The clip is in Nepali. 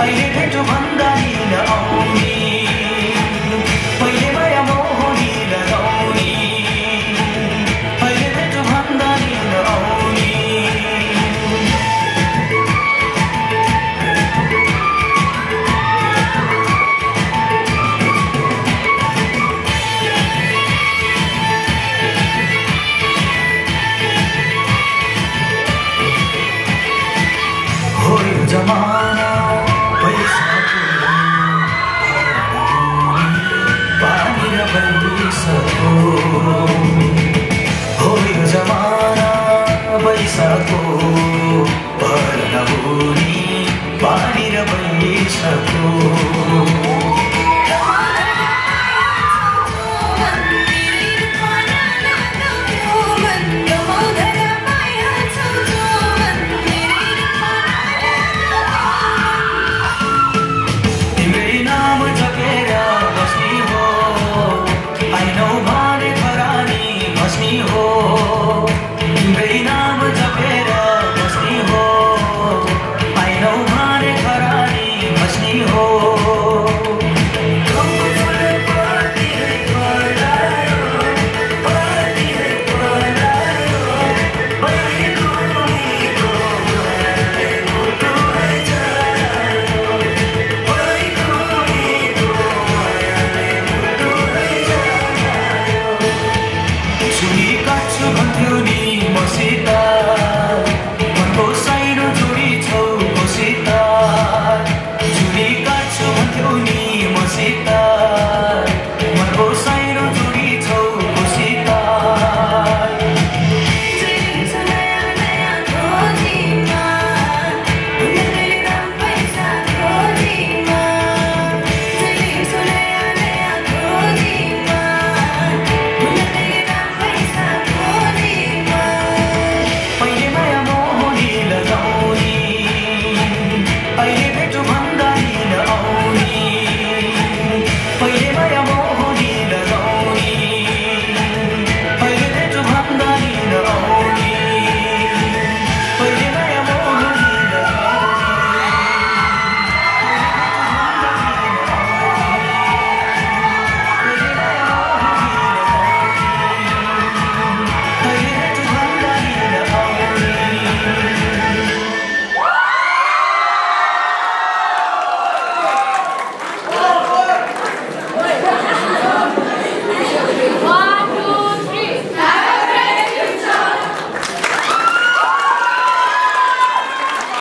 पहले जो बन सको बाहिर बहिनी